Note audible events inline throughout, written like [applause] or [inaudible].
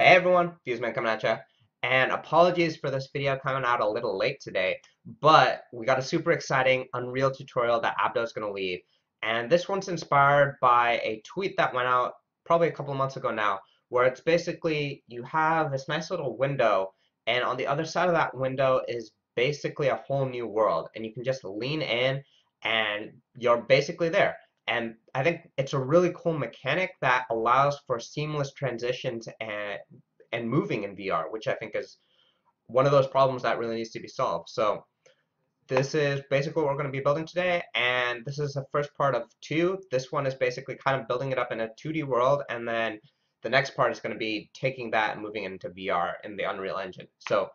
Hey everyone, Fuseman coming at you. And apologies for this video coming out a little late today, but we got a super exciting Unreal tutorial that Abdo is going to lead. And this one's inspired by a tweet that went out probably a couple months ago now, where it's basically you have this nice little window, and on the other side of that window is basically a whole new world. And you can just lean in, and you're basically there. And I think it's a really cool mechanic that allows for seamless transitions and and moving in VR, which I think is one of those problems that really needs to be solved. So this is basically what we're going to be building today, and this is the first part of two. This one is basically kind of building it up in a 2D world, and then the next part is going to be taking that and moving it into VR in the Unreal Engine. So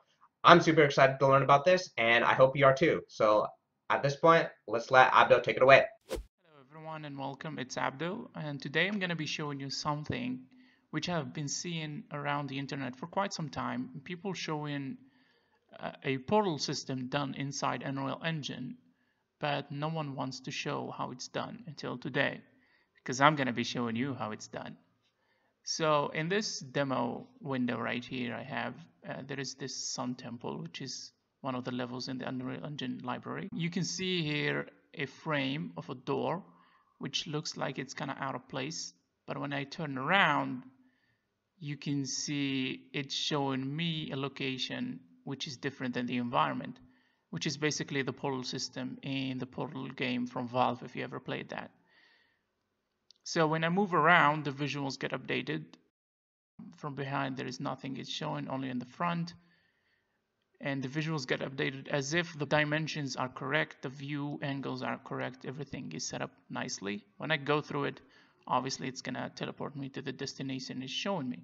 I'm super excited to learn about this, and I hope you are too. So at this point, let's let Abdo take it away everyone and welcome. It's Abdo and today I'm going to be showing you something which I've been seeing around the internet for quite some time. People showing uh, a portal system done inside Unreal Engine but no one wants to show how it's done until today because I'm going to be showing you how it's done. So in this demo window right here I have uh, there is this sun temple which is one of the levels in the Unreal Engine library. You can see here a frame of a door which looks like it's kind of out of place. But when I turn around, you can see it's showing me a location which is different than the environment, which is basically the portal system in the portal game from Valve if you ever played that. So when I move around, the visuals get updated. From behind, there is nothing, it's showing only in the front and the visuals get updated as if the dimensions are correct, the view angles are correct, everything is set up nicely. When I go through it, obviously it's gonna teleport me to the destination it's showing me.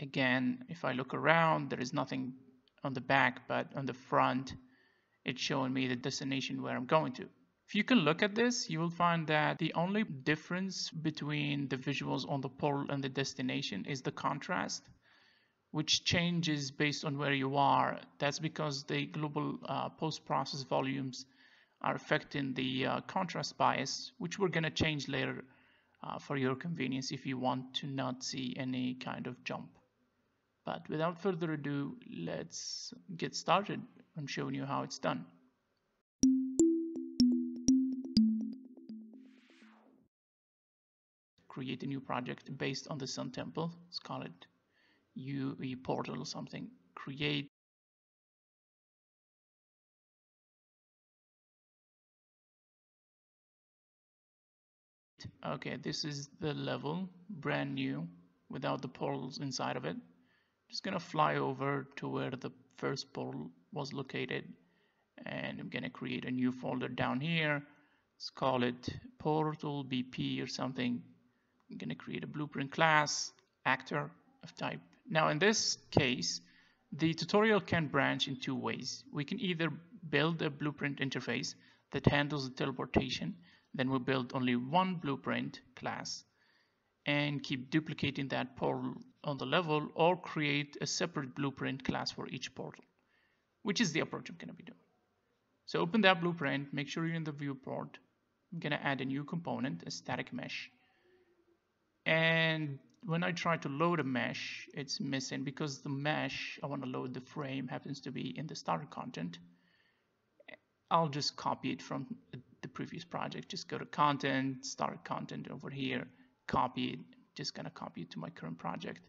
Again, if I look around, there is nothing on the back, but on the front, it's showing me the destination where I'm going to. If you can look at this, you will find that the only difference between the visuals on the portal and the destination is the contrast which changes based on where you are. That's because the global uh, post-process volumes are affecting the uh, contrast bias, which we're going to change later uh, for your convenience if you want to not see any kind of jump. But without further ado, let's get started on showing you how it's done. Create a new project based on the Sun Temple. Let's call it UE portal or something, create okay this is the level brand new without the portals inside of it. Just gonna fly over to where the first portal was located and I'm gonna create a new folder down here. Let's call it portal BP or something. I'm gonna create a blueprint class actor of type now in this case, the tutorial can branch in two ways. We can either build a blueprint interface that handles the teleportation, then we build only one blueprint class and keep duplicating that portal on the level or create a separate blueprint class for each portal, which is the approach I'm going to be doing. So open that blueprint, make sure you're in the viewport. I'm going to add a new component, a static mesh. And when I try to load a mesh, it's missing because the mesh I want to load the frame happens to be in the starter content. I'll just copy it from the previous project. Just go to content, start content over here, copy it. Just gonna copy it to my current project.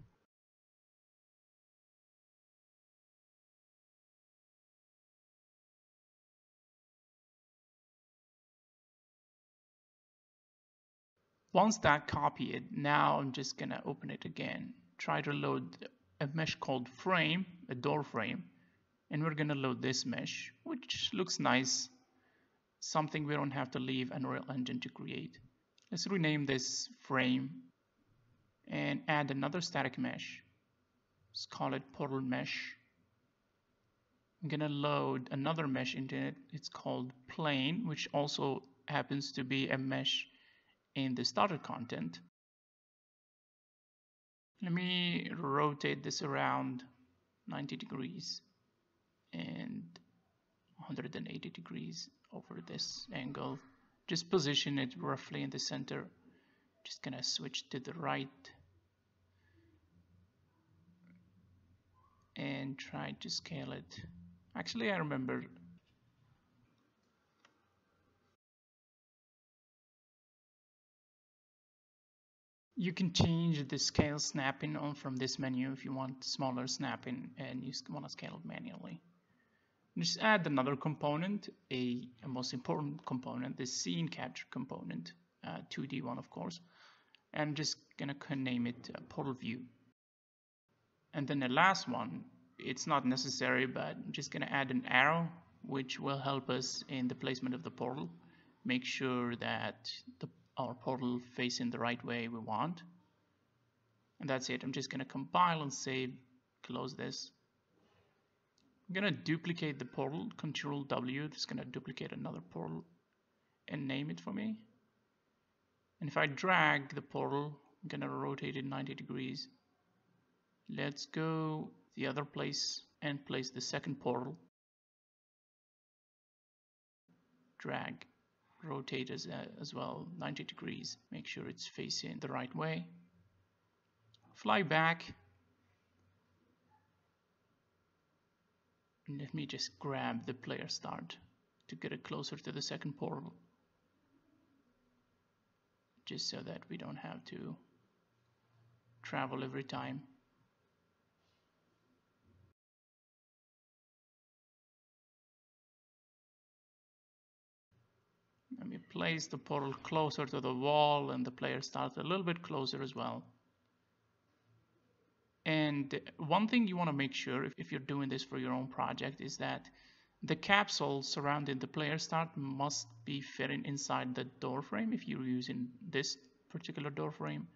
Once that copied, now I'm just gonna open it again. Try to load a mesh called frame, a door frame, and we're gonna load this mesh, which looks nice. Something we don't have to leave Unreal Engine to create. Let's rename this frame and add another static mesh. Let's call it portal mesh. I'm gonna load another mesh into it. It's called plane, which also happens to be a mesh in the starter content. Let me rotate this around 90 degrees and 180 degrees over this angle. Just position it roughly in the center. Just gonna switch to the right and try to scale it. Actually, I remember You can change the scale snapping on from this menu if you want smaller snapping and you want to scale it manually. Just add another component, a, a most important component, the scene capture component, uh, 2D one of course. And I'm just gonna name it uh, portal view. And then the last one, it's not necessary, but I'm just gonna add an arrow which will help us in the placement of the portal. Make sure that the our portal facing the right way we want. And that's it. I'm just going to compile and save, close this. I'm going to duplicate the portal, Control W. It's going to duplicate another portal and name it for me. And if I drag the portal, I'm going to rotate it 90 degrees. Let's go the other place and place the second portal. Drag rotate as, uh, as well 90 degrees make sure it's facing the right way. Fly back. Let me just grab the player start to get it closer to the second portal. Just so that we don't have to travel every time Me place the portal closer to the wall and the player starts a little bit closer as well. And one thing you want to make sure if, if you're doing this for your own project is that the capsule surrounding the player start must be fitting inside the door frame if you're using this particular door frame.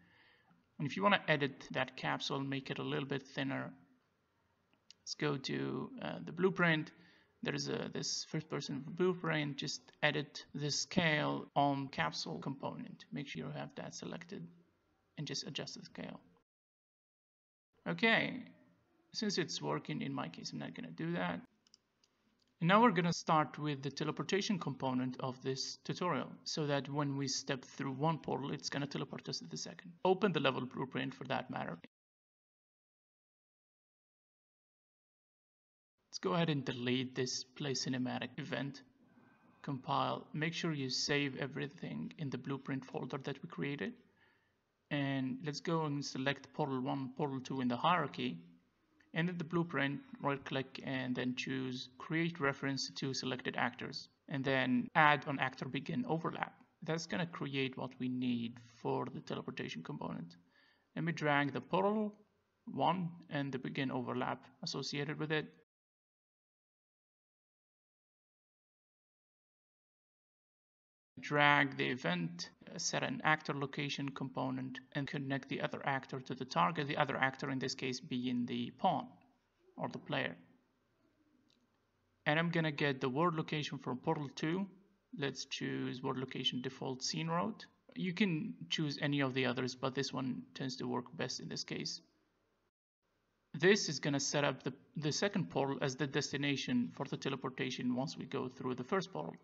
And if you want to edit that capsule, make it a little bit thinner, let's go to uh, the blueprint there is a this first person blueprint just edit the scale on capsule component. Make sure you have that selected and just adjust the scale. Okay since it's working in my case I'm not gonna do that. And now we're gonna start with the teleportation component of this tutorial so that when we step through one portal it's gonna teleport us to the second. Open the level blueprint for that matter Let's go ahead and delete this play cinematic event. Compile, make sure you save everything in the blueprint folder that we created. And let's go and select portal 1, portal 2 in the hierarchy. And in the blueprint, right click and then choose create reference to selected actors. And then add on actor begin overlap. That's going to create what we need for the teleportation component. Let me drag the portal 1 and the begin overlap associated with it drag the event, uh, set an actor location component, and connect the other actor to the target, the other actor in this case being the pawn or the player. And I'm gonna get the world location from Portal 2. Let's choose world location default scene root. You can choose any of the others, but this one tends to work best in this case. This is going to set up the, the second portal as the destination for the teleportation once we go through the first portal.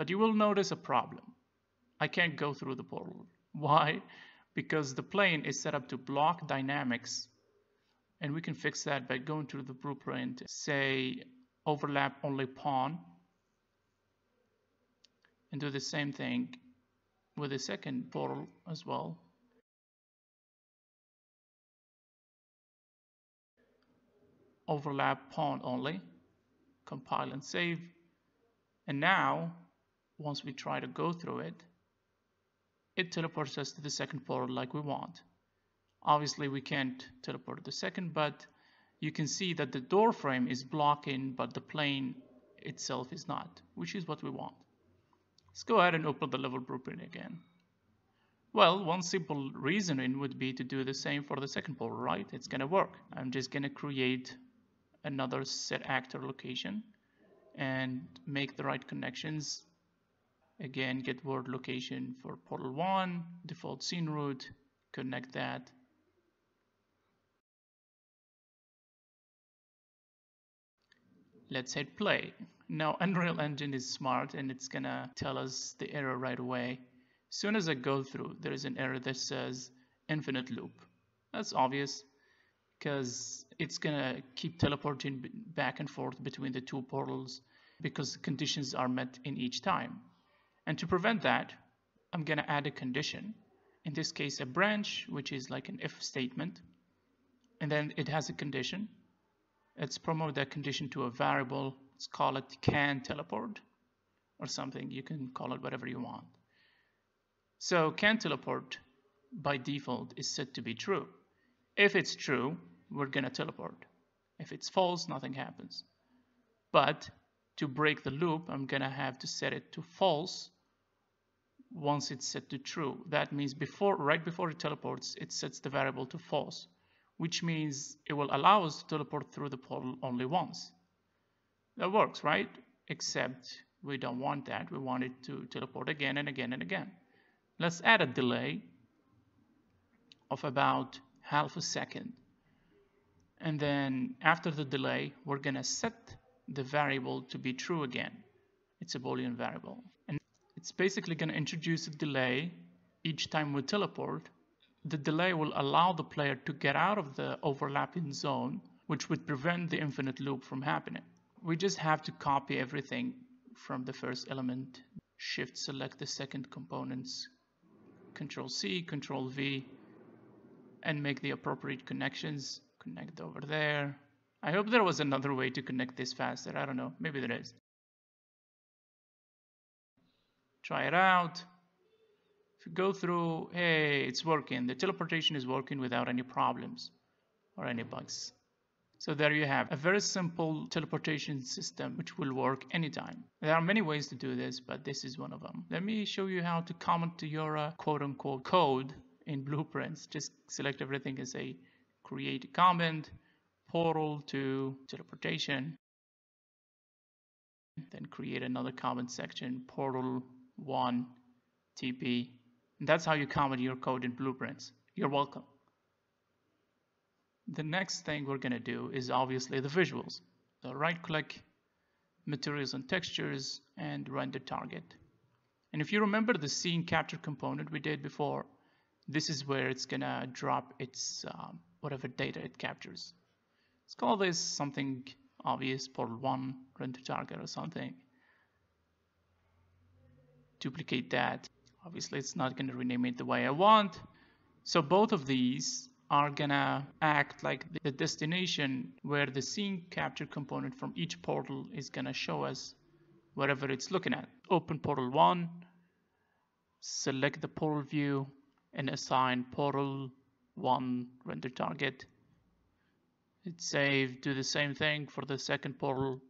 But you will notice a problem. I can't go through the portal. Why? Because the plane is set up to block dynamics and we can fix that by going to the blueprint, say overlap only pawn and do the same thing with the second portal as well. Overlap pawn only, compile and save. And now once we try to go through it, it teleports us to the second portal like we want. Obviously we can't teleport the second, but you can see that the door frame is blocking, but the plane itself is not, which is what we want. Let's go ahead and open the level blueprint again. Well, one simple reasoning would be to do the same for the second portal, right? It's gonna work. I'm just gonna create another set actor location and make the right connections Again, get world location for portal 1, default scene root, connect that. Let's hit play. Now [laughs] Unreal Engine is smart and it's gonna tell us the error right away. soon as I go through, there is an error that says infinite loop. That's obvious because it's gonna keep teleporting back and forth between the two portals because conditions are met in each time. And to prevent that, I'm gonna add a condition. In this case, a branch, which is like an if statement. And then it has a condition. Let's promote that condition to a variable. Let's call it can teleport or something. You can call it whatever you want. So can teleport by default is set to be true. If it's true, we're gonna teleport. If it's false, nothing happens. But to break the loop, I'm gonna have to set it to false once it's set to true. That means before, right before it teleports, it sets the variable to false, which means it will allow us to teleport through the portal only once. That works, right? Except we don't want that. We want it to teleport again and again and again. Let's add a delay of about half a second. And then after the delay, we're gonna set the variable to be true again. It's a Boolean variable. It's basically gonna introduce a delay each time we teleport. The delay will allow the player to get out of the overlapping zone, which would prevent the infinite loop from happening. We just have to copy everything from the first element, shift select the second components, control C, control V, and make the appropriate connections. Connect over there. I hope there was another way to connect this faster. I don't know. Maybe there is. Try it out. If you go through, hey, it's working. The teleportation is working without any problems or any bugs. So there you have a very simple teleportation system which will work anytime. There are many ways to do this, but this is one of them. Let me show you how to comment to your uh, quote unquote code in blueprints. Just select everything and say create a comment, portal to teleportation, then create another comment section, portal one TP. And that's how you comment your code in blueprints. You're welcome. The next thing we're going to do is obviously the visuals. So right click, materials and textures, and render target. And if you remember the scene capture component we did before, this is where it's going to drop its um, whatever data it captures. Let's call this something obvious, portal 1, render target or something. Duplicate that. Obviously, it's not going to rename it the way I want. So both of these are gonna act like the destination where the scene capture component from each portal is gonna show us whatever it's looking at. Open portal 1, select the portal view and assign portal 1 render target. Hit save, do the same thing for the second portal.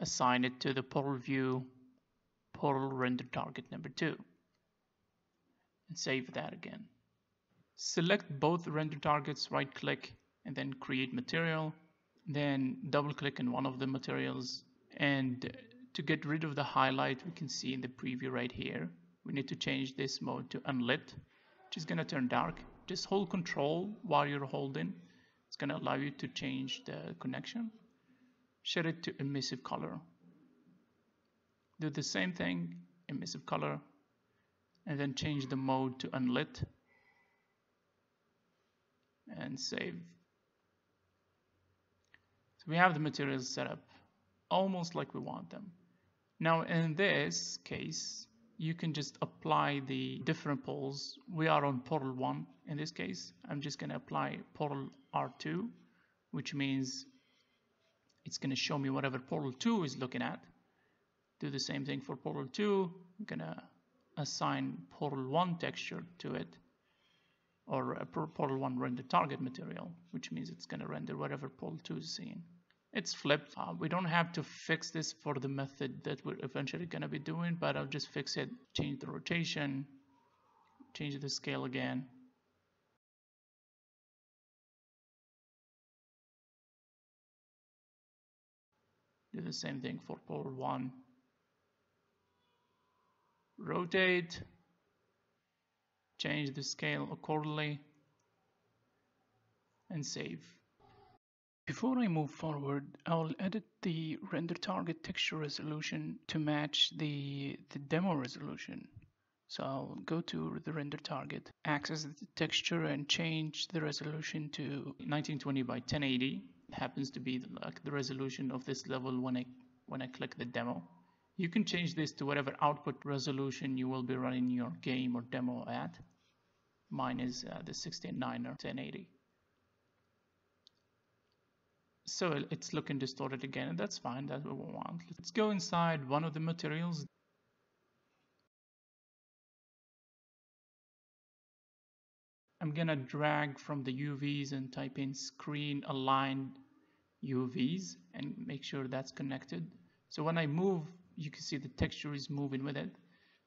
Assign it to the portal view, portal render target number 2 and save that again. Select both render targets, right click and then create material. Then double click on one of the materials and to get rid of the highlight we can see in the preview right here. We need to change this mode to unlit which is going to turn dark. Just hold control while you're holding. It's going to allow you to change the connection. Set it to emissive color. Do the same thing, emissive color, and then change the mode to unlit and save. So we have the materials set up almost like we want them. Now in this case, you can just apply the different poles. We are on portal 1 in this case. I'm just going to apply portal R2, which means it's going to show me whatever portal 2 is looking at. Do the same thing for portal 2. I'm going to assign portal 1 texture to it or a portal 1 render target material which means it's going to render whatever portal 2 is seeing it's flipped uh, we don't have to fix this for the method that we're eventually going to be doing but I'll just fix it change the rotation change the scale again do the same thing for portal 1 rotate, change the scale accordingly, and save. Before I move forward, I'll edit the render target texture resolution to match the, the demo resolution. So I'll go to the render target, access the texture and change the resolution to 1920 by 1080. It happens to be like the resolution of this level when I when I click the demo. You can change this to whatever output resolution you will be running your game or demo at. Mine is uh, the 16.9 or 1080. So it's looking distorted again, and that's fine, that's what we want. Let's go inside one of the materials. I'm gonna drag from the UVs and type in screen aligned UVs and make sure that's connected. So when I move, you can see the texture is moving with it.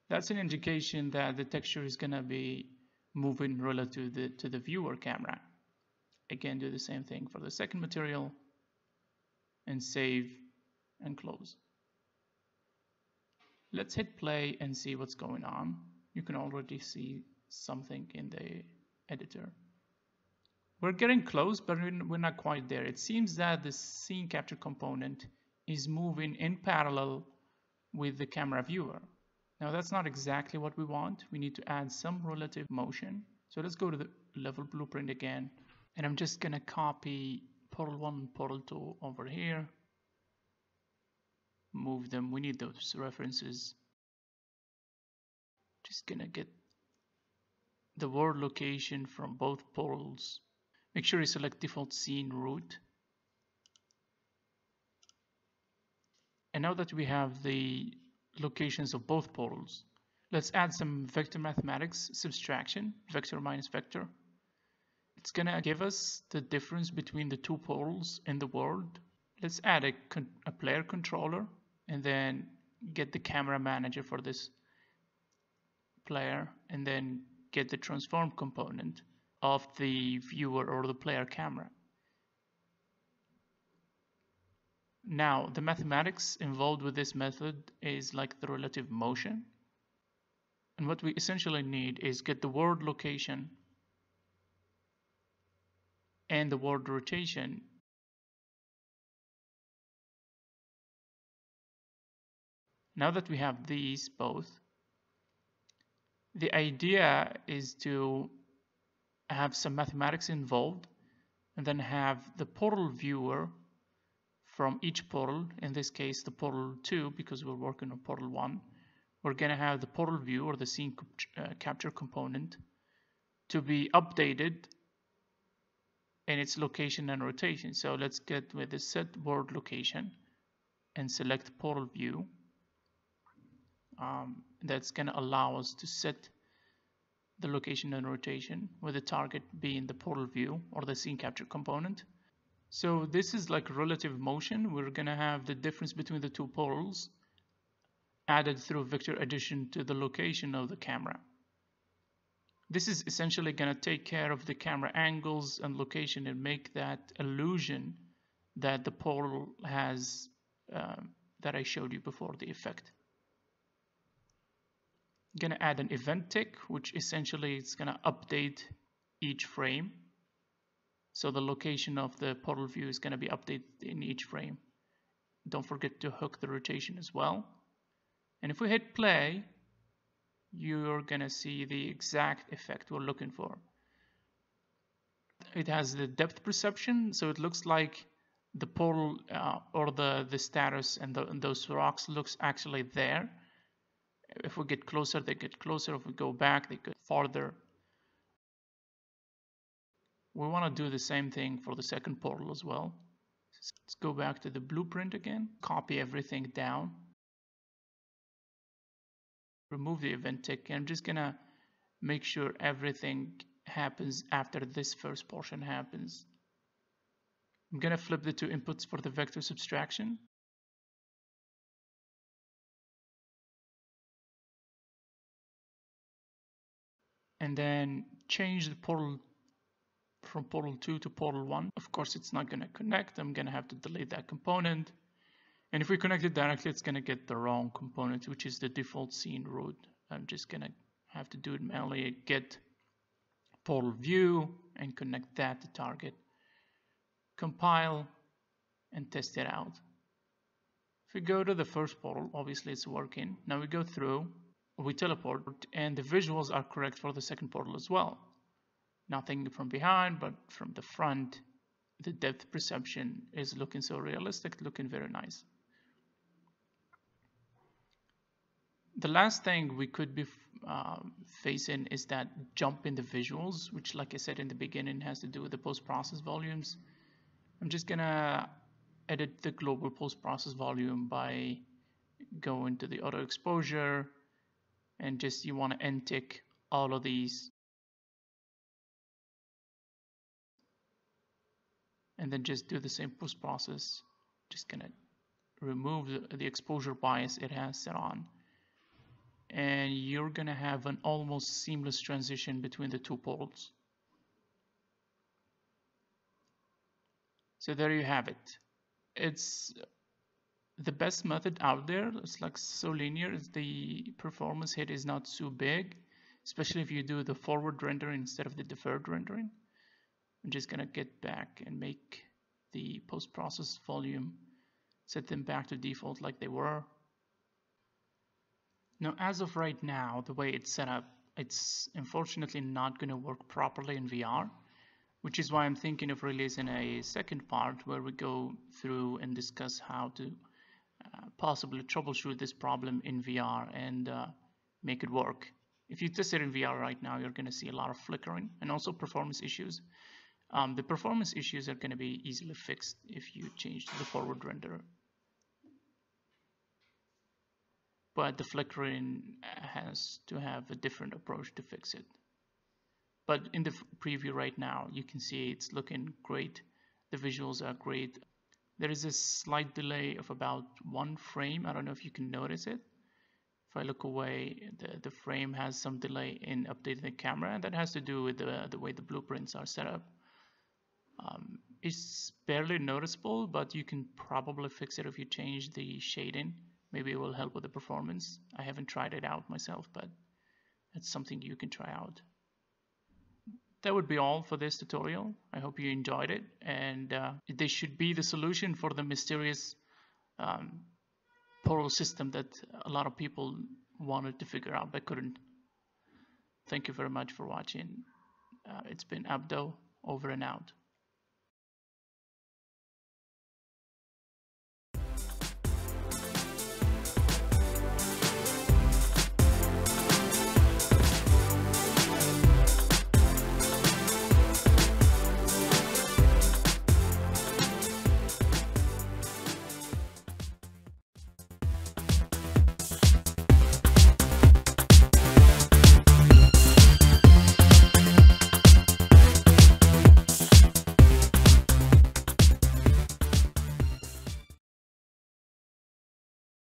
That's an indication that the texture is gonna be moving relative to the, to the viewer camera. Again, do the same thing for the second material and save and close. Let's hit play and see what's going on. You can already see something in the editor. We're getting close, but we're not quite there. It seems that the scene capture component is moving in parallel with the camera viewer. Now that's not exactly what we want. We need to add some relative motion. So let's go to the level blueprint again. And I'm just gonna copy portal 1 portal 2 over here move them we need those references just gonna get the world location from both portals make sure you select default scene root. And now that we have the locations of both portals let's add some vector mathematics subtraction vector minus vector. It's gonna give us the difference between the two portals in the world. Let's add a, a player controller and then get the camera manager for this player and then get the transform component of the viewer or the player camera. Now, the mathematics involved with this method is like the relative motion. And what we essentially need is get the world location and the world rotation now that we have these both the idea is to have some mathematics involved and then have the portal viewer from each portal in this case the portal 2 because we're working on portal 1 we're going to have the portal view or the scene uh, capture component to be updated and its location and rotation. So let's get with the set world location and select portal view. Um, that's going to allow us to set the location and rotation with the target being the portal view or the scene capture component. So this is like relative motion. We're going to have the difference between the two portals added through vector addition to the location of the camera. This is essentially going to take care of the camera angles and location and make that illusion that the portal has uh, that I showed you before, the effect. I'm going to add an event tick, which essentially is going to update each frame. So the location of the portal view is going to be updated in each frame. Don't forget to hook the rotation as well. And if we hit play, you're gonna see the exact effect we're looking for. It has the depth perception, so it looks like the portal uh, or the, the status and, the, and those rocks looks actually there. If we get closer, they get closer. If we go back, they get farther. We want to do the same thing for the second portal as well. Let's go back to the blueprint again, copy everything down remove the event tick. I'm just gonna make sure everything happens after this first portion happens. I'm gonna flip the two inputs for the vector subtraction. And then change the portal from portal 2 to portal 1. Of course, it's not going to connect. I'm going to have to delete that component. And if we connect it directly, it's going to get the wrong component, which is the default scene root. I'm just going to have to do it manually, get portal view and connect that to target. compile, and test it out. If we go to the first portal, obviously it's working. Now we go through, we teleport, and the visuals are correct for the second portal as well. Nothing from behind, but from the front, the depth perception is looking so realistic, looking very nice. The last thing we could be uh, facing is that jump in the visuals, which like I said in the beginning has to do with the post-process volumes. I'm just gonna edit the global post-process volume by going to the auto exposure and just you want to untick all of these. And then just do the same post process. Just gonna remove the, the exposure bias it has set on. And you're gonna have an almost seamless transition between the two poles. So there you have it. It's the best method out there it's like so linear the performance hit is not too big especially if you do the forward rendering instead of the deferred rendering. I'm just gonna get back and make the post-process volume set them back to default like they were. Now as of right now the way it's set up it's unfortunately not to work properly in VR which is why I'm thinking of releasing a second part where we go through and discuss how to possibly troubleshoot this problem in VR and uh, make it work. If you test it in VR right now, you're going to see a lot of flickering and also performance issues. Um, the performance issues are going to be easily fixed if you change to the forward render. But the flickering has to have a different approach to fix it. But in the preview right now, you can see it's looking great. The visuals are great. There is a slight delay of about one frame. I don't know if you can notice it. If I look away, the, the frame has some delay in updating the camera, and that has to do with the, the way the blueprints are set up. Um, it's barely noticeable, but you can probably fix it if you change the shading. Maybe it will help with the performance. I haven't tried it out myself, but it's something you can try out that would be all for this tutorial. I hope you enjoyed it and uh, this should be the solution for the mysterious um, portal system that a lot of people wanted to figure out but couldn't. Thank you very much for watching. Uh, it's been Abdo over and out.